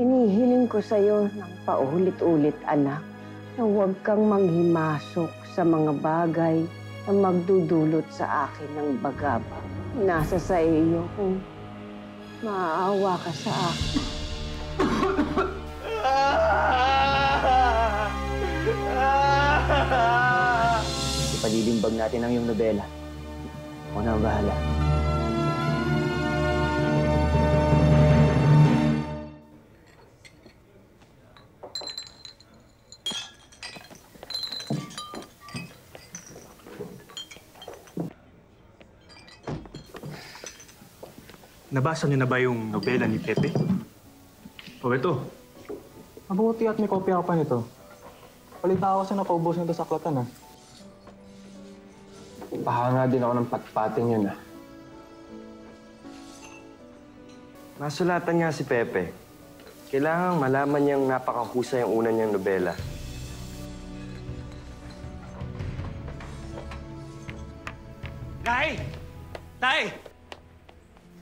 Hinihiling ko sa'yo ng paulit-ulit, anak, na huwag kang manghimasok sa mga bagay na magdudulot sa akin ng bagabag. Nasa sa iyo kung maaawa ka sa akin. Ipalilimbag natin ang iyong nobela. Ako na ang bahala. Nabasa niyo na ba yung nobela ni Pepe? O ito, Mabuti at may kopya ka pa nito. Palita ako sa napaubos nito sa aklatan, ah. Pahanga din ako ng patpating yun ah. Masulatan nga si Pepe. Kailangan malaman niyang napakahusay ang una niyang nobela.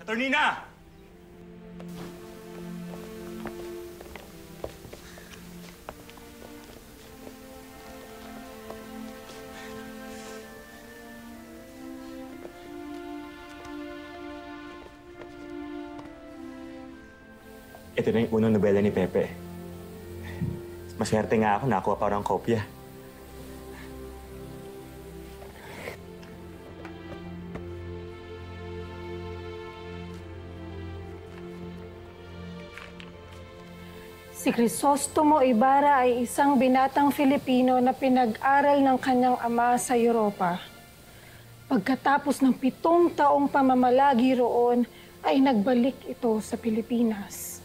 Saturnina! Ito na yung unang nobela ni Pepe. Maswerte nga ako, nakuha pa ng kopya. Si Crisostomo Ibarra ay isang binatang Filipino na pinag-aral ng kanyang ama sa Europa. Pagkatapos ng pitong taong pamamalagi roon, ay nagbalik ito sa Pilipinas.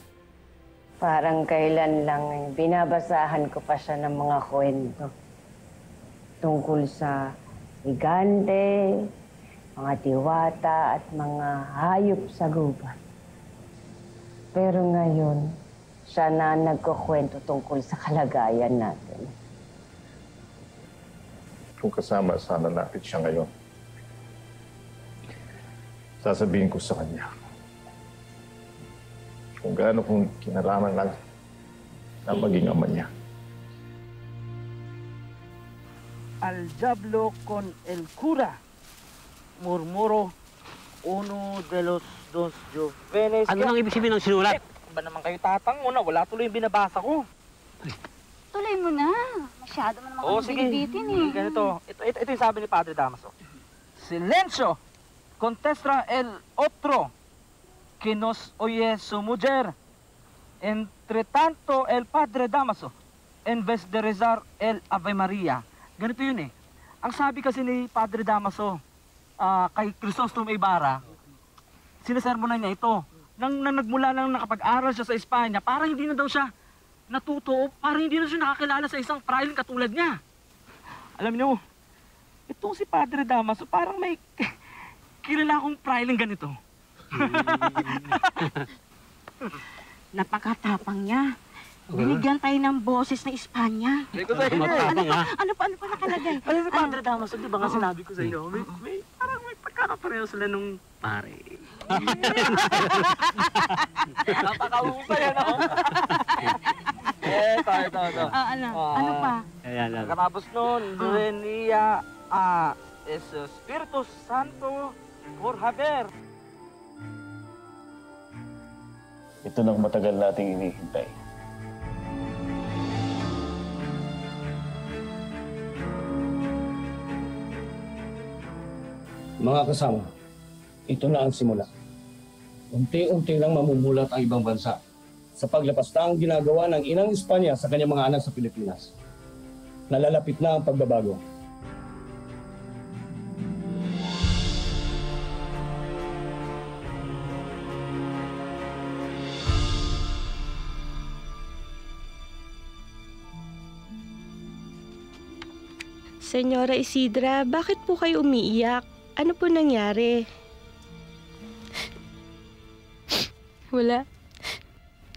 Parang kailan lang eh, binabasahan ko pa siya ng mga kwento. Tungkol sa higante, mga diwata at mga hayop sa gubat. Pero ngayon, siya na nagkukwento tungkol sa kalagayan natin. Kung kasama sana natin siya ngayon, sasabihin ko sa kanya kung gaano kong kinalaman lang na maging ama niya. al diablo con el cura. Murmuro uno de los dos jóvenes. Ano nang ibig sabihin ng sinulat? Ba naman kayo tatang mo na wala tuloy yung binabasa ko. Tuloy mo na. Masyado mo naman Oo, kami sige. binibitin eh. Ganito. Ito, ito, ito yung sabi ni Padre Damaso. Silencio. Contestra el otro que nos oye su mujer. Entre tanto, el Padre Damaso, en vez de rezar el Ave Maria. Ganito yun eh. Ang sabi kasi ni Padre Damaso ah, kay Crisostom Ibarra, sinasermonan niya ito. Nang, nang nagmula nang nakapag-aral siya sa Espanya, parang hindi na daw siya natuto, parang hindi na siya nakakilala sa isang prailin katulad niya. Alam niyo, itong si Padre Damaso, parang may kilala akong prailin ganito. Napakatapang niya. Binigyan tayo ng boses ng Espanya. Inyo. Matapang ha? Ano pa, ano pa nakalagay? Ano si Padre Damaso, di ba nga sinabi ko sa inyo, may, may, parang may pagkakapareho sila nung pare. Napakahusay ano? eh, ito, ito, ito. Ah, ano? Ah. ano pa? Ayan, ayan. Katapos nun, Duenia a es Espiritu Santo por haber. Ito nang matagal nating inihintay. Mga kasama, ito na ang simula. Unti-unti lang mamumulat ang ibang bansa sa paglapastang ginagawa ng inang Espanya sa kanyang mga anak sa Pilipinas. Nalalapit na ang pagbabago. Senyora Isidra, bakit po kayo umiiyak? Ano po nangyari? Wala.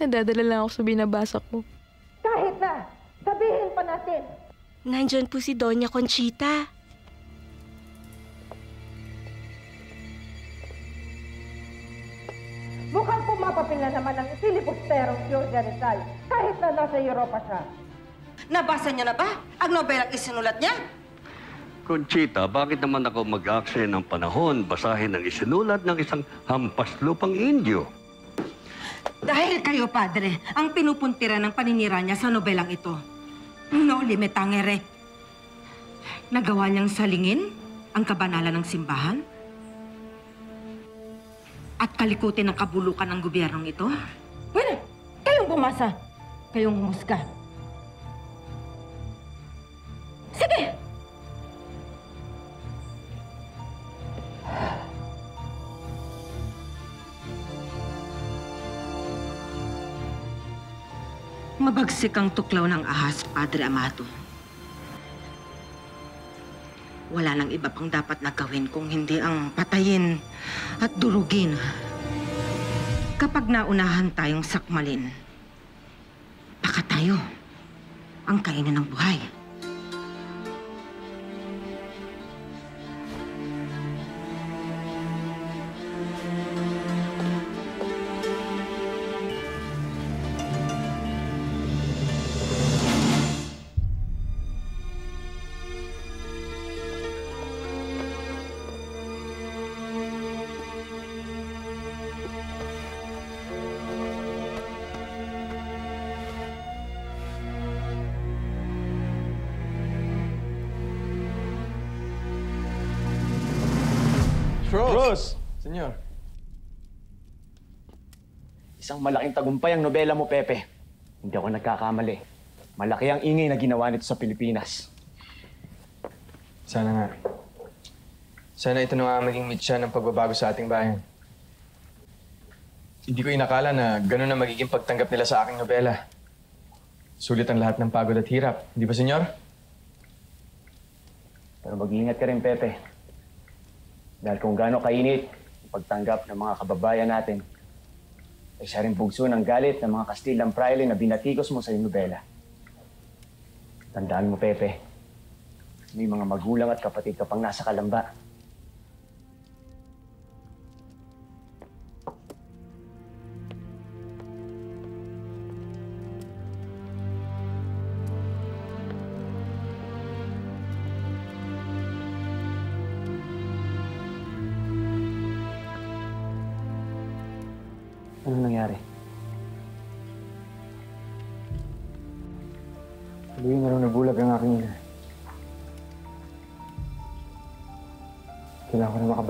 Nadadala lang ako sa binabasa ko. Kahit na, sabihin pa natin. Nandyan po si Doña Conchita. Mukhang pumapapil na naman ang Philippines pilibusterong Georgia Rizal kahit na nasa Europa siya. Nabasa niya na ba ang nobelang isinulat niya? Conchita, bakit naman ako mag-aksaya ng panahon basahin ang isinulat ng isang hampas lupang Indio? Dahil kayo, padre, ang pinupuntira ng paninira niya sa nobelang ito. No limit tangere. Nagawa niyang salingin ang kabanalan ng simbahan? At kalikutin ang kabulukan ng gobyernong ito? Pwede, kayong bumasa. Kayong humusga. Mabagsik ang tuklaw ng ahas, Padre Amato. Wala nang iba pang dapat na gawin kung hindi ang patayin at durugin. Kapag naunahan tayong sakmalin, baka tayo ang kainin ng buhay. Isang malaking tagumpay ang nobela mo, Pepe. Hindi ako nagkakamali. Malaki ang ingay na ginawa nito sa Pilipinas. Sana nga. Sana ito na nga maging mitya ng pagbabago sa ating bayan. Hindi ko inakala na gano'n na magiging pagtanggap nila sa aking nobela. Sulit ang lahat ng pagod at hirap. Hindi ba, senyor? Pero mag-iingat ka rin, Pepe. Dahil kung gaano kainit ang pagtanggap ng mga kababayan natin, ay siya rin bugso ng galit ng mga Kastilang Fraile na binatikos mo sa iyong nobela. Tandaan mo, Pepe, may mga magulang at kapatid ka pang nasa kalamba.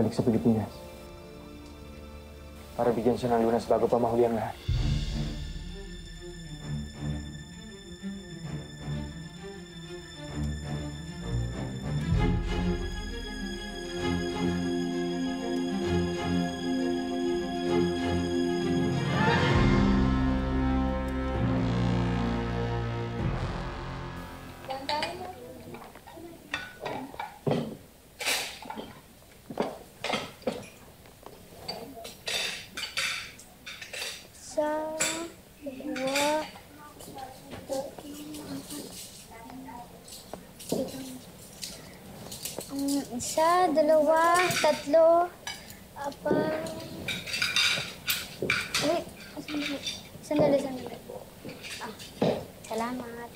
Kailangan ko na makabalik sa Pilipinas. Para bigyan siya ng lunas bago pa mahuli isa, dalawa, tatlo, apat. Wait, sandali. Sandali, sandali. Ah, salamat.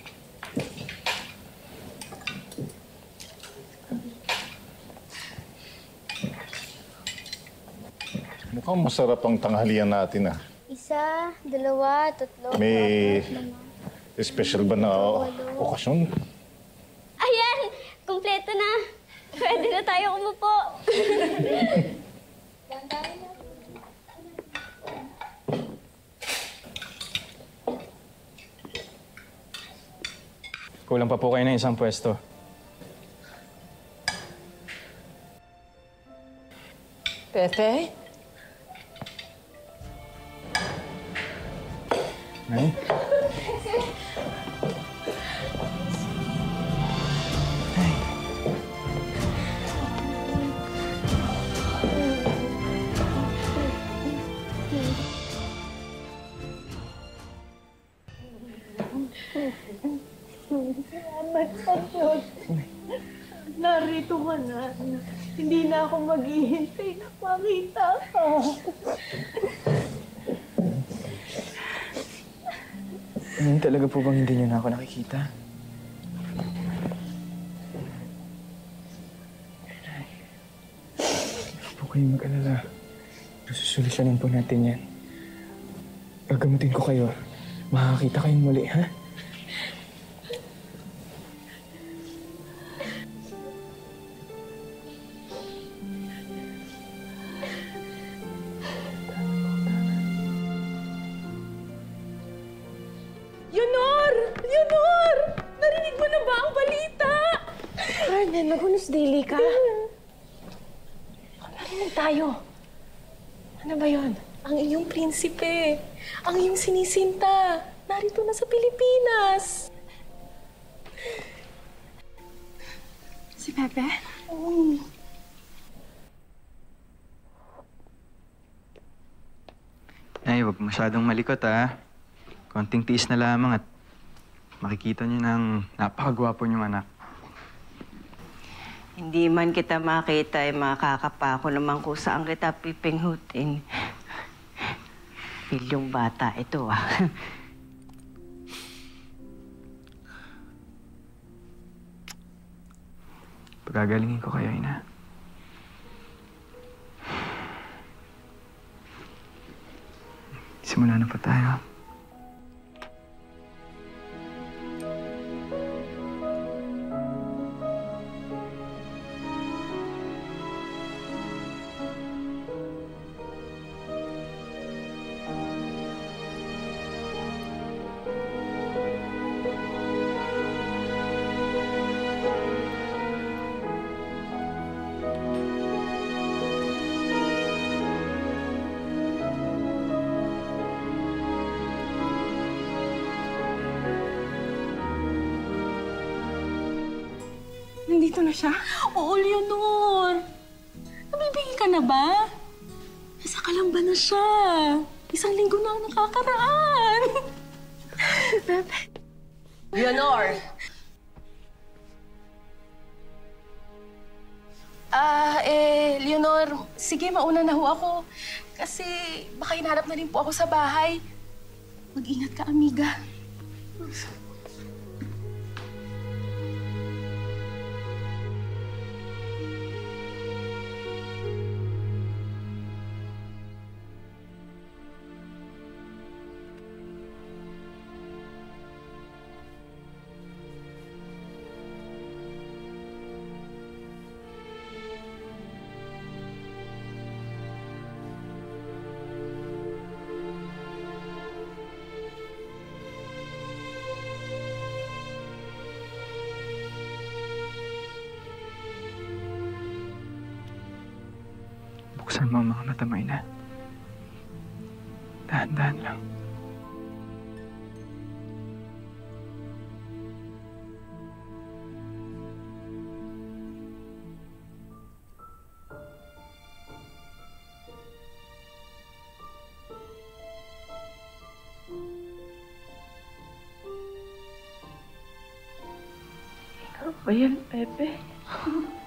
Mukhang masarap ang tanghalian natin ah. Isa, dalawa, tatlo, May apat, lima. special ba na okasyon? Ayan! Kompleto na! Pwede na tayo umupo. Kulang pa po kayo ng isang pwesto. Pepe? Nay? Salamat sa Diyos. Narito ka na. Hindi na ako maghihintay na makita ka. Ngayon talaga po bang hindi niyo na ako nakikita? Huwag po kayong mag-alala. Susulisanin po natin yan. Gagamutin ko kayo. Makakita kayong muli, ha? Sa Pilipinas. Si Pepe? Oo. Ay, huwag masyadong malikot ha. Konting tiis na lamang at makikita niyo ng napakagwapo niyong anak. Hindi man kita makita, eh, makakapa ko naman kung saan kita pipinghutin. Pilyong bata ito, ah. Pagagalingin ko kayo, ina. Simula na pa tayo. Nandito na siya? Oo, Leonor. Nabibigay ka na ba? Nasa kalamba na siya. Isang linggo na ang nakakaraan. Leonor! Ah, eh, Leonor, sige, mauna na ho ako. Kasi baka hinahanap na rin po ako sa bahay. Mag-ingat ka, amiga. Mo ang mga mata mo, ina. Dahan-dahan lang. Ano ba yan, Pepe?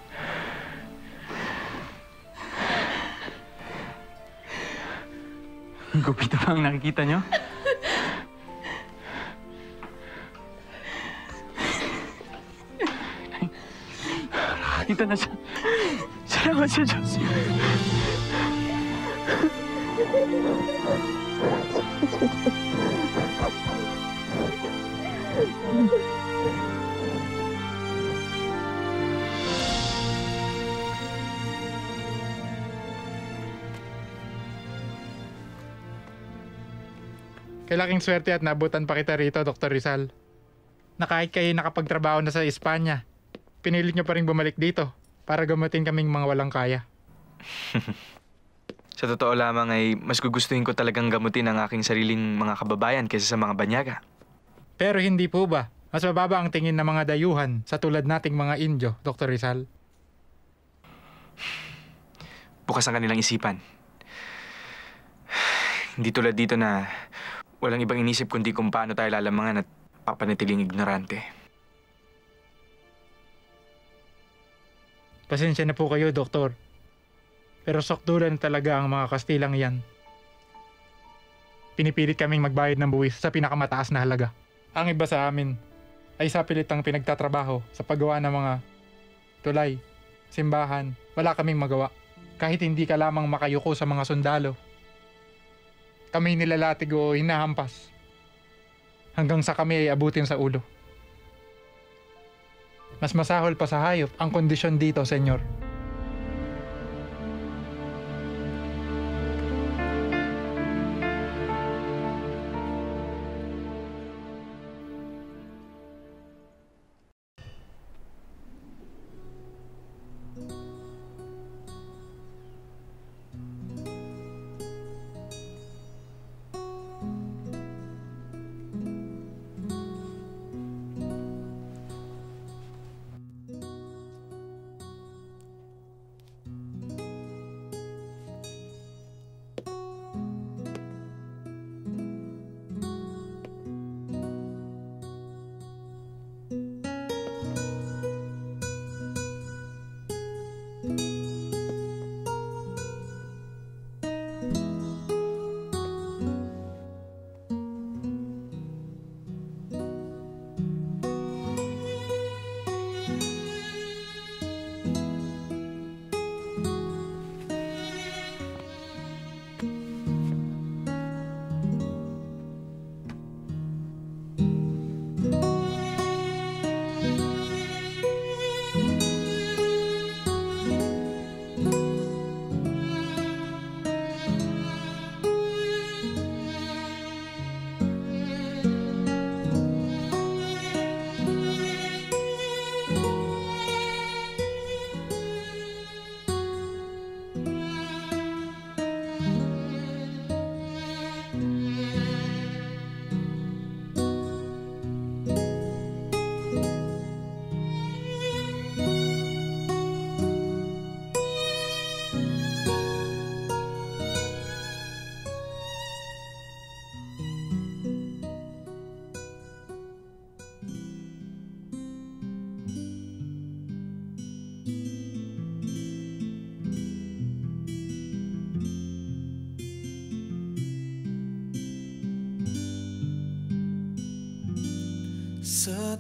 Gupito ba ang nakikita niyo? Nakakita na siya. Salamat sa Diyos. Kailaking swerte at nabutan pa kita rito, Dr. Rizal. Na kahit kayo nakapagtrabaho na sa Espanya, pinilit nyo pa rin bumalik dito para gamutin kaming mga walang kaya. Sa totoo lamang ay mas gugustuhin ko talagang gamutin ang aking sariling mga kababayan kaysa sa mga banyaga. Pero hindi po ba? Mas mababa ang tingin ng mga dayuhan sa tulad nating mga Indio, Dr. Rizal. Bukas ang kanilang isipan. Hindi tulad dito na walang ibang inisip kundi kung paano tayo lalamangan at papanatiling ignorante. Pasensya na po kayo, Doktor. Pero sokdulan talaga ang mga Kastilang yan. Pinipilit kaming magbayad ng buwis sa pinakamataas na halaga. Ang iba sa amin ay sa pilitang pinagtatrabaho sa paggawa ng mga tulay, simbahan. Wala kaming magawa. Kahit hindi ka lamang makayuko sa mga sundalo. Kami nilalatig o hinahampas. Hanggang sa kami ay abutin sa ulo. Mas masahol pa sa hayop ang kondisyon dito, senyor.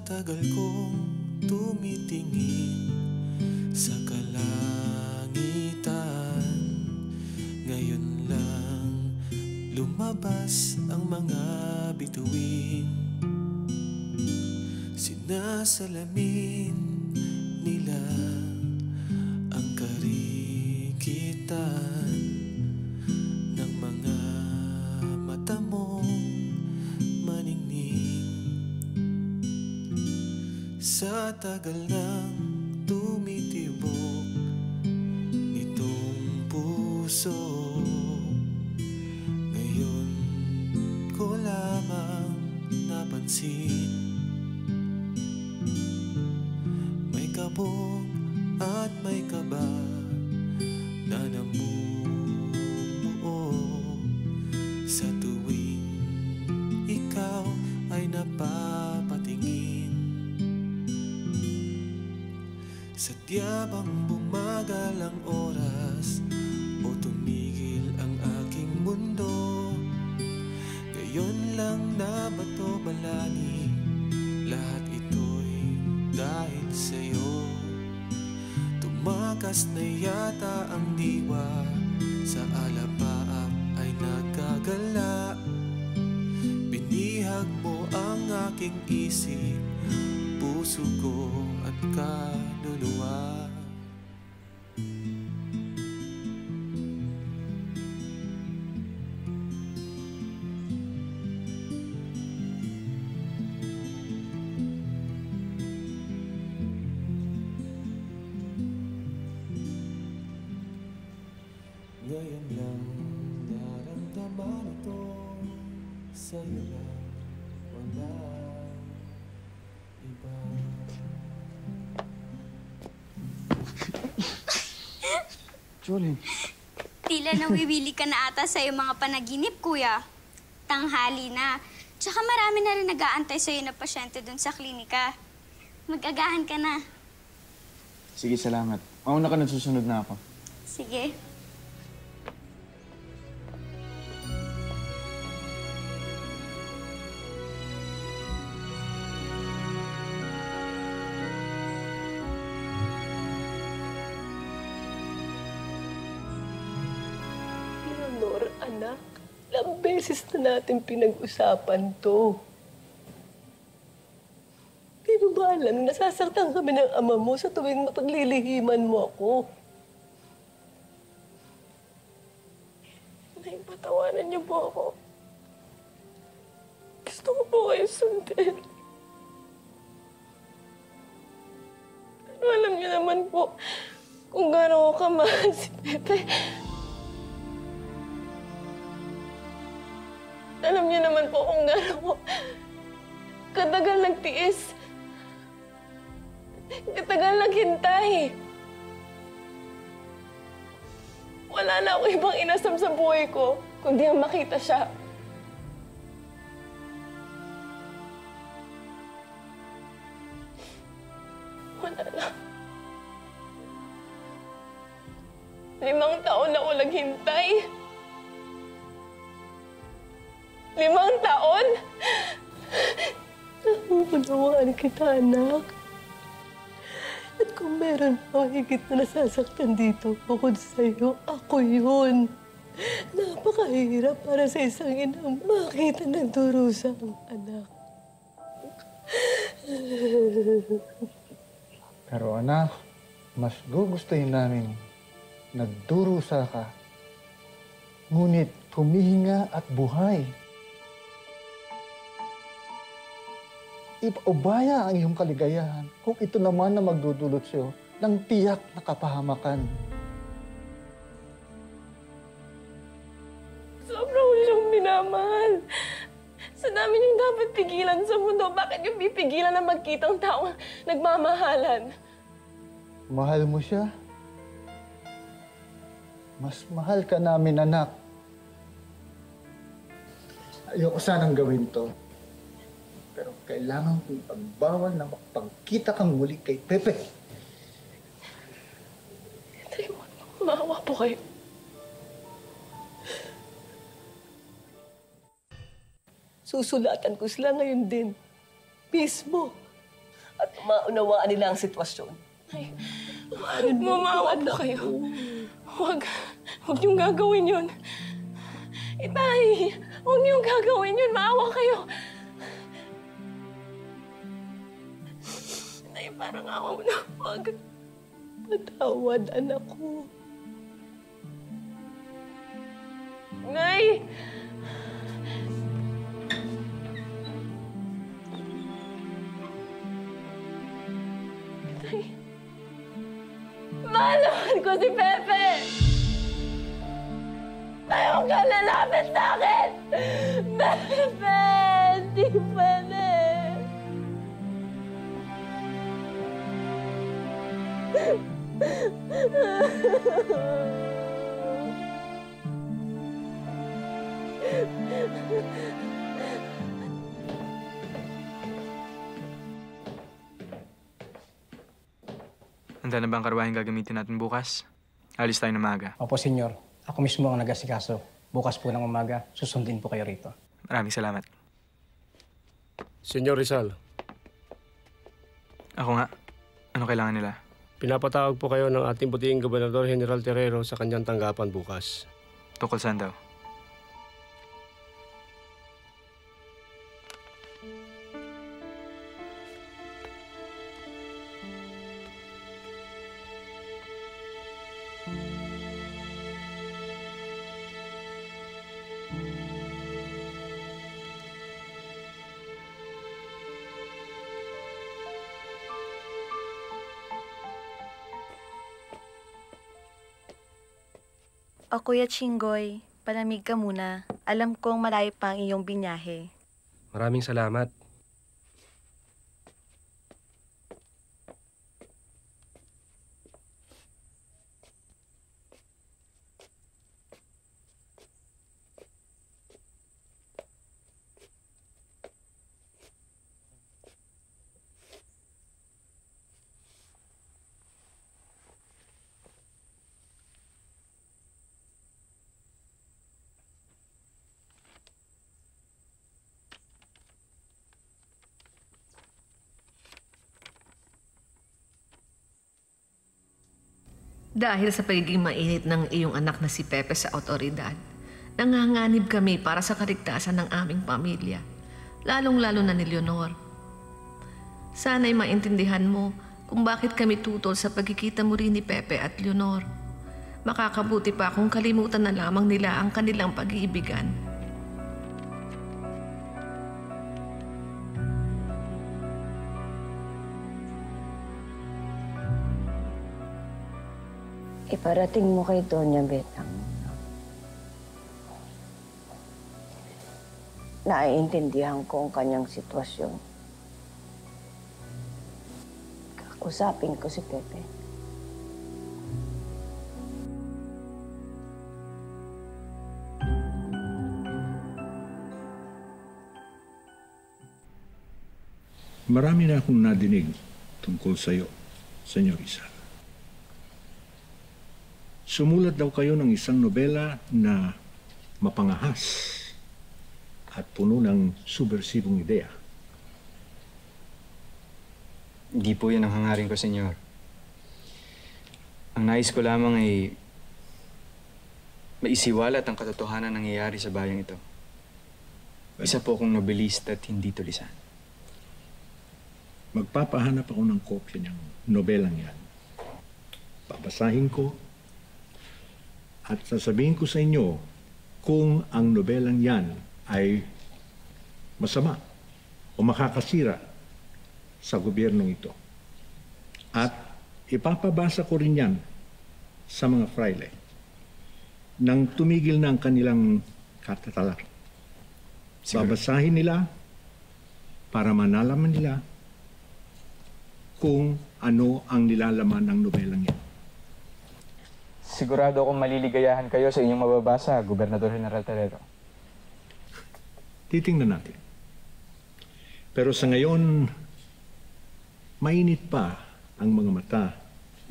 Tagal kong tumitingin sa tagal ng tumitibok nitong puso. Ngayon ko lamang napansin May kabog Tumakas na yata ang diwa. Sa alapaap ay nagkagala. Binihag mo ang aking isip Puso ko at kaluluwa Nawiwili ka na ata sa iyong mga panaginip, kuya. Tanghali na. Tsaka marami na rin nag-aantay sa'yo na pasyente dun sa klinika. Mag-agahan ka na. Sige, salamat. Mauna ka na susunod na ako. Sige. Beses na natin pinag-usapan to. Di mo ba alam, nasasaktan kami ng ama mo sa tuwing mapaglilihiman mo ako. Nay, patawanan niyo po ako. Gusto ko po kayo sundin. Pero alam niyo naman po kung gaano ko kamahal si Pepe. Niyo naman po kung gaano ko katagal nagtiis. Katagal naghintay. Wala na ako ibang inasam sa buhay ko, kundi ang makita siya. Wala na. Limang taon na ako naghintay. Kita, anak. At kung meron pa higit na nasasaktan dito bukod sa'yo, ako yun. Napakahirap para sa isang inang makita nagdurusa ang anak. Pero anak, mas gugustuhin namin nagdurusa ka. Ngunit humihinga at buhay. Ipaubaya ang iyong kaligayahan kung ito naman na magdudulot sa'yo ng tiyak na kapahamakan. Sobrang ko siyang minamahal. Sa dami niyong dapat pigilan sa mundo, bakit niyo pipigilan na magkitang taong nagmamahalan? Mahal mo siya. Mas mahal ka namin, anak. Ayoko sanang gawin to. Pero kailangan kong ipagbawal na makapagkita kang muli kay Pepe. Maawa po kayo. Susulatan ko sila ngayon din. Mismo. At maunawaan nila ang sitwasyon. Ay, Mamawa po kayo. Huwag, huwag niyong gagawin yun. Itay, huwag niyong gagawin yun. Maawa kayo. Parang awa mo na. Huwag. Patawad, anak ko. Nay! Itay. Mahal ko si Pepe! Ayaw ka lalapit sa akin! Pepe! Hindi pwede! Handa na ba ang karwaheng gagamitin natin bukas? Alis tayo ng maaga. Opo, senyor. Ako mismo ang nagasikaso. Bukas po ng umaga, susundin po kayo rito. Maraming salamat. Senyor Rizal, Ako nga. Ano kailangan nila? Pinapatawag po kayo ng ating butiing Gobernador General Terrero sa kanyang tanggapan bukas. Tungkol saan daw? O Kuya Chingoy, palamig ka muna. Alam kong malayo pa ang iyong binyahe. Maraming salamat. Dahil sa pagiging mainit ng iyong anak na si Pepe sa otoridad, Nanganganib kami para sa kaligtasan ng aming pamilya, lalong-lalo na ni Leonor. Sana'y maintindihan mo kung bakit kami tutol sa pagkikita mo rin ni Pepe at Leonor. Makakabuti pa kung kalimutan na lamang nila ang kanilang pag-iibigan. Iparating mo kay Doña Betang. Naiintindihan ko ang kanyang sitwasyon. Kakusapin ko si Pepe. Marami na akong nadinig tungkol sa iyo, Senyor. Sumulat daw kayo ng isang nobela na mapangahas at puno ng subversibong ideya. Hindi po yan ang hangarin ko, senyor. Ang nais ko lamang ay maisiwalat ang katotohanan ng nangyayari sa bayang ito. Isa po akong nobelista at hindi tulisan. Magpapahanap ako ng kopya niyang nobelang yan. Babasahin ko at sasabihin ko sa inyo kung ang nobelang yan ay masama o makakasira sa gobyernong ito. At ipapabasa ko rin yan sa mga fraile nang tumigil na ang kanilang katatalak. Babasahin nila para manalaman nila kung ano ang nilalaman ng nobelang yan. Sigurado akong maliligayahan kayo sa inyong mababasa, Gobernador General Terrero. Titingnan natin. Pero sa ngayon, mainit pa ang mga mata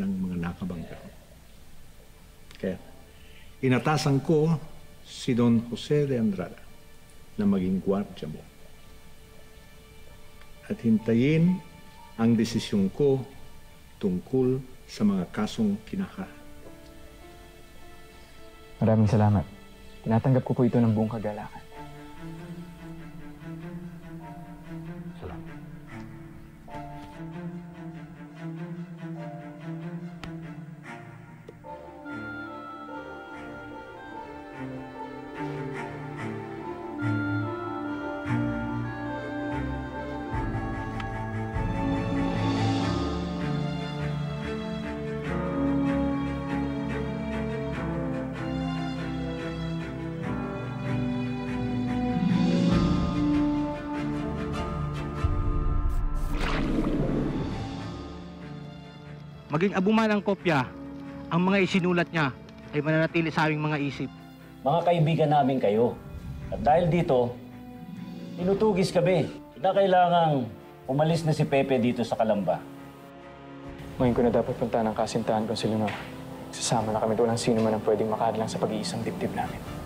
ng mga nakabangga. Kaya, inatasan ko si Don Jose de Andrada na maging gwardya mo. At hintayin ang desisyon ko tungkol sa mga kasong kinaharap. Maraming salamat. Tinatanggap ko po ito ng buong kagalakan. Maging abuman ng kopya, ang mga isinulat niya ay mananatili sa aming mga isip. Mga kaibigan namin kayo. At dahil dito, tinutugis kami. Kinakailangang umalis na si Pepe dito sa Kalamba. Ngayon ko na dapat punta ng kasintahan ko si Leonor. Sasama na kami at walang sino man ang pwedeng makadlang sa pag-iisang dibdib namin.